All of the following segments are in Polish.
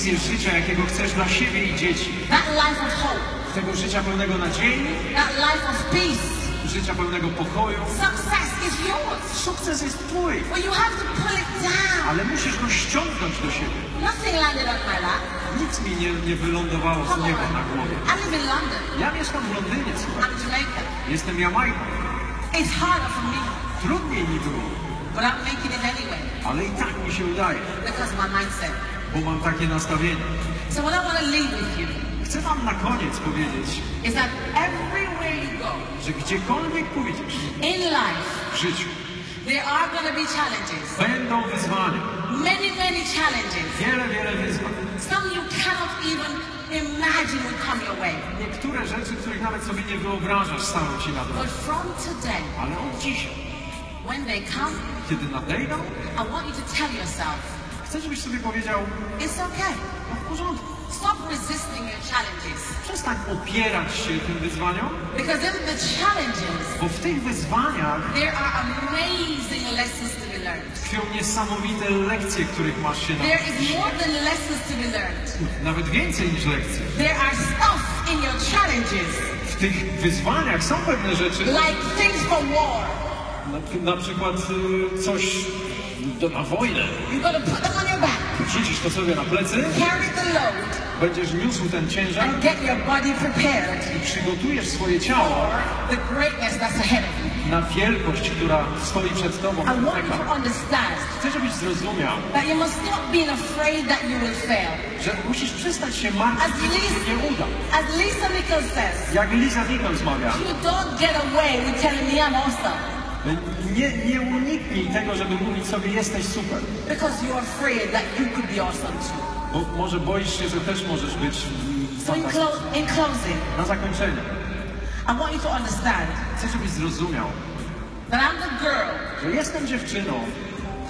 wizję życia, jakiego chcesz dla siebie i dzieci. Tego życia pełnego nadziei, życia pełnego pokoju. Sukces jest twój, ale musisz go ściągnąć do siebie. Nothing landed on my lap. Nic mi nie, nie wylądowało z nieba na głowie. Ja mieszkam w Londynie, słuchaj. Jestem Jamajką. Trudniej mi było, but I'm making it anyway ale i tak mi się udaje, because my mindset. Bo mam takie nastawienie. So what I want to leave with you Chcę wam na koniec powiedzieć, is that everywhere you go że gdziekolwiek pójdziesz in life, w życiu, there are going to be challenges. będą wyzwania. Many, many challenges. Wiele, wiele wyzwań. Some you cannot even imagine will come your way. Niektóre rzeczy, których nawet sobie nie wyobrażasz, staną ci na drodze. But from today, Ale od dzisiaj, when they come, kiedy nadejdą, I want you to tell yourself, chcę, żebyś sobie powiedział, it's okay. no w porządku. Stop resisting your challenges. Przestań opierać się tym wyzwaniom, Because in the challenges, bo w tych wyzwaniach there are amazing lessons to be learned. tkwią niesamowite lekcje, których masz się There nauczyć. is more than lessons to be learned. Nawet więcej niż lekcje. There are stuff in your challenges, W tych wyzwaniach są pewne rzeczy, like things for war. na, na przykład y, coś do, na wojnę. You're going to put them on your back, Wrzucisz to sobie na plecy, carry the load, będziesz niósł ten ciężar and get your body prepared i przygotujesz swoje ciało for the greatness that's ahead of you. na wielkość, która stoi przed tobą. I want you to understand Chcę, żebyś zrozumiał, that you must stop being afraid that you will fail. że musisz przestać się martwić, że ci się nie uda. As Lisa Nichols says, Jak Liza Nichols mawia, you don't get away with telling me I'm awesome nie, nie uniknij tego, żeby mówić sobie jesteś super. because you're afraid that you could be awesome too. Bo może boisz się, że też możesz być So in, fantastyczny. clo- in closing, Na zakończenie, I want you to understand chcę, żebyś zrozumiał, that I'm the girl że jestem dziewczyną,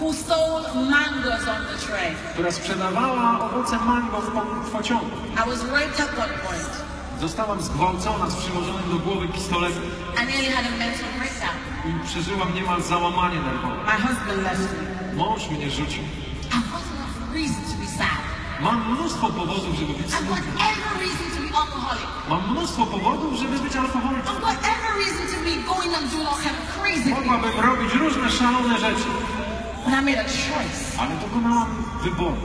who sold mangoes on the train. która sprzedawała owoce mango w, po- w pociągu. I was raped at gunpoint. Zostałam zgwałcona z przyłożonym do głowy pistoletem I nearly had a mental breakdown. i przeżyłam niemal załamanie nerwowe. My husband left me. Mąż mnie rzucił. I've got enough reason to be sad. Mam mnóstwo powodów, żeby być I've got smutny. every reason to be alcoholic. Mam mnóstwo powodów, żeby być alkoholikiem. I've got every reason to be going and doing all kind of crazy things. Mogłabym robić różne szalone rzeczy, But I made a choice. ale dokonałam wyboru.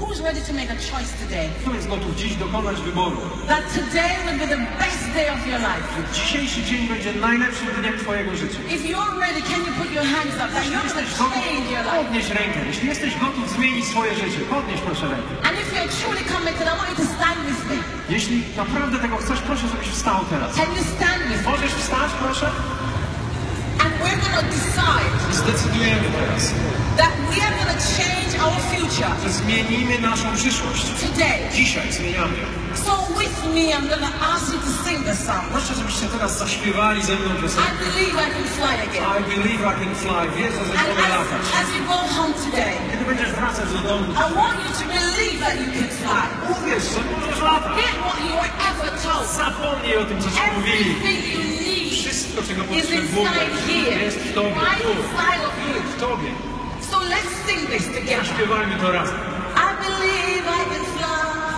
Who's ready to make a choice today? Kto jest gotów dziś dokonać wyboru? That today will be the best day of your life. Dzisiejszy dzień będzie najlepszym dniem Twojego życia. If you're ready, can you put your hands up? That Jeśli you're going jesteś to gotów, change your life. podnieś rękę. Jeśli jesteś gotów zmienić swoje życie, podnieś proszę rękę. And if you're truly committed, I want you to stand with me. Jeśli naprawdę tego chcesz, proszę, żebyś wstał teraz. Can you stand with me? Możesz wstać, proszę? Zdecydujemy teraz, that we are going to change our future że zmienimy naszą przyszłość. today. Dzisiaj zmieniamy. So with me, I'm going to ask you to sing the song. Proszę, żebyście teraz zaśpiewali ze mną I piosenkę. believe I can fly again. I believe I can fly. Wierzę, że mogę latać. as you go home today, Kiedy będziesz wracać do domu, I want you to believe that you can fly. uwierz, że możesz latać. Forget what you were ever told. Zapomnij o tym, co ci mówili. Everything you need Wszystko, czego potrzebujesz, jest w Tobie. Tu. W Tobie. So let's sing this together. To razem. I believe I can fly.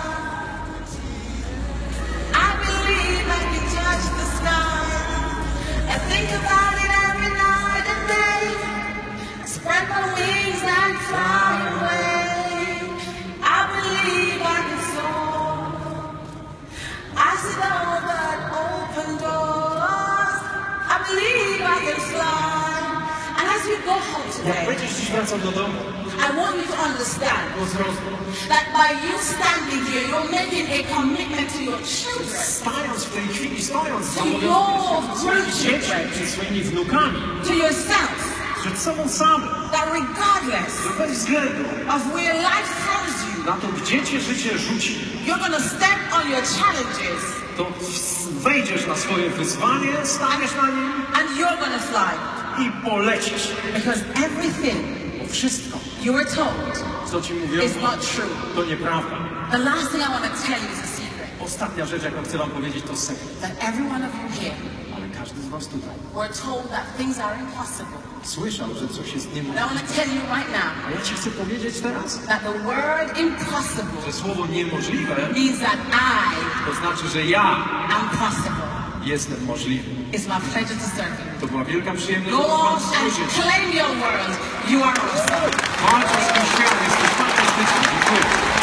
Go home Jak today, będziesz dziś wracał do domu, I want you to understand to zrozum. that by you standing here, you're making a commitment to your children, Stając w tej chwili, stojąc To your dziećmi, grandchildren. przed swoimi wnukami, to yourself, przed sobą samym, that regardless bez względu. of where life throws you, na to, gdzie cię życie rzuci, you're going to step on your challenges. to wejdziesz na swoje wyzwanie, staniesz na nim and you're going to fly. I polecisz. Because everything Bo wszystko, you told co ci mówią, is not true. to nieprawda. The last thing I want to tell you is a secret Ostatnia rzecz, jaką chcę wam powiedzieć, to sekret. that every one of you here, Ale każdy z was tutaj we're told that things are impossible. słyszał, że coś jest I niemożliwe. want to tell you right now A ja ci chcę powiedzieć teraz, that the word impossible że słowo niemożliwe means that I to znaczy, że ja am possible jestem możliwy. It's my pleasure to serve you. To była wielka przyjemność. Go on and claim your world. You are awesome. Walcz jesteś fantastyczny. Dziękuję.